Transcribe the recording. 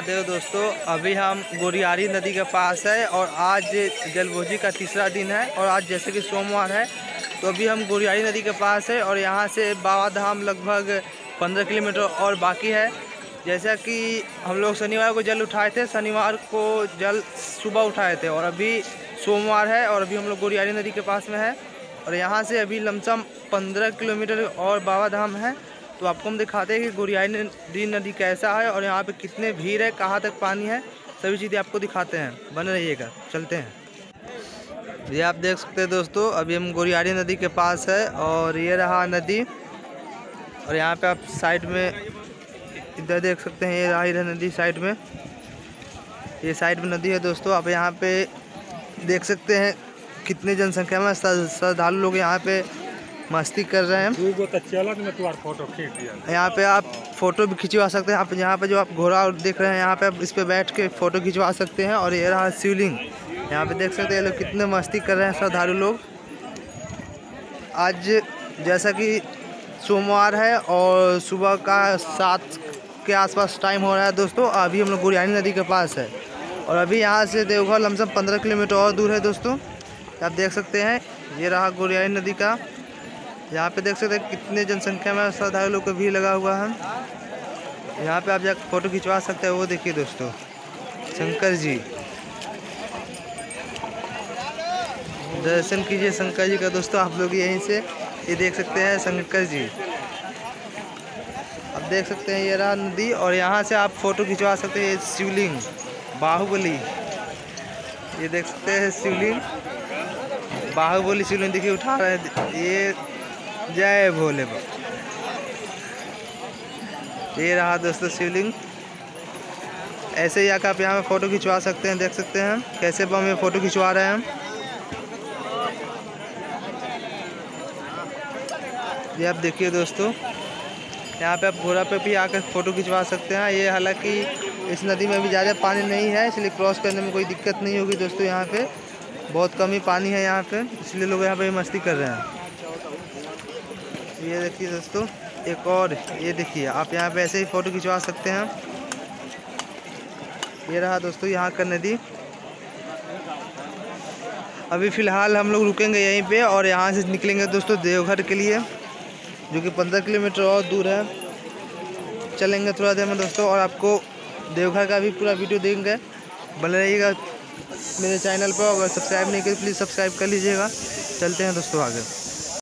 दोस्तों। अभी हम गोरियारी नदी के पास है और आज जलभोजी का तीसरा दिन है और आज जैसे कि सोमवार है तो अभी हम गोरियारी नदी के पास है और यहाँ से बाबा धाम लगभग पंद्रह किलोमीटर और बाकी है। जैसा कि हम लोग शनिवार को जल उठाए थे, शनिवार को जल सुबह उठाए थे और अभी सोमवार है और अभी हम लोग गोरियारी नदी के पास में है। और यहाँ से अभी लमसम पंद्रह किलोमीटर और बाबा धाम है। तो आपको हम दिखाते हैं कि गुरियाई नदी कैसा है और यहाँ पे कितने भीड़ है, कहाँ तक पानी है, सभी चीज़ें आपको दिखाते हैं। बने रहिएगा चलते हैं। ये आप देख सकते हैं दोस्तों, अभी हम गोरियारी नदी के पास है और ये रहा नदी। और यहाँ पे आप साइड में इधर देख सकते हैं, ये रहा ही नदी साइड में। ये साइड में नदी है दोस्तों, आप यहाँ पे देख सकते हैं कितने जनसंख्या में श्रद्धालु लोग यहाँ पे मस्ती कर रहे हैं। फ़ोटो खींच दिया। यहाँ पे आप फ़ोटो भी खिंचवा सकते हैं। आप यहाँ पे जो आप घोड़ा देख रहे हैं यहाँ पे आप इस पे बैठ के फ़ोटो खिंचवा सकते हैं। और ये रहा शिवलिंग। यहाँ पे देख सकते हैं लोग कितने मस्ती कर रहे हैं श्रद्धालु लोग। आज जैसा कि सोमवार है और सुबह का सात के आसपास टाइम हो रहा है दोस्तों। अभी हम लोग गुरियानी नदी के पास है। और अभी यहाँ से देवघर लमसम पंद्रह किलोमीटर और दूर है दोस्तों। आप देख सकते हैं ये रहा गुरियानी नदी का यहाँ पे देख सकते हैं कितने जनसंख्या में श्रद्धालु लोग का भीड़ लगा हुआ है। यहाँ पे आप जाकर फ़ोटो खिंचवा सकते हैं, वो देखिए दोस्तों। शंकर जी। दर्शन कीजिए शंकर जी का दोस्तों, आप लोग यहीं से ये देख सकते हैं शंकर जी। आप देख सकते हैं ये रहा नदी और यहाँ से आप फ़ोटो खिंचवा सकते हैं शिवलिंग, बाहुबली। ये देख सकते हैं शिवलिंग। बाहुबली शिवलिंग देखिए, उठा रहे हैं। ये जय भोले बाबा। ये रहा दोस्तों शिवलिंग। ऐसे ही आकर आप यहाँ पे फ़ोटो खिंचवा सकते हैं, देख सकते हैं कैसे बम में फ़ोटो खिंचवा रहे हैं ये आप देखिए दोस्तों, यहाँ पे आप घोड़ा पे भी आकर फ़ोटो खिंचवा सकते हैं। ये हालाँकि इस नदी में भी ज़्यादा पानी नहीं है, इसलिए क्रॉस करने में कोई दिक्कत नहीं होगी दोस्तों यहाँ पे। बहुत कम ही पानी है यहाँ पे, इसलिए लोग यहाँ पे मस्ती कर रहे हैं। ये देखिए दोस्तों, एक और, ये देखिए, आप यहाँ पे ऐसे ही फ़ोटो खिंचवा सकते हैं। ये रहा दोस्तों, यहाँ का नदी। अभी फ़िलहाल हम लोग रुकेंगे यहीं पे और यहाँ से निकलेंगे दोस्तों देवघर के लिए, जो कि पंद्रह किलोमीटर और दूर है। चलेंगे थोड़ा देर में दोस्तों और आपको देवघर का भी पूरा वीडियो देंगे। बने रहिएगा मेरे चैनल पर अगर सब्सक्राइब नहीं करें प्लीज़ सब्सक्राइब कर लीजिएगा। चलते हैं दोस्तों आगे।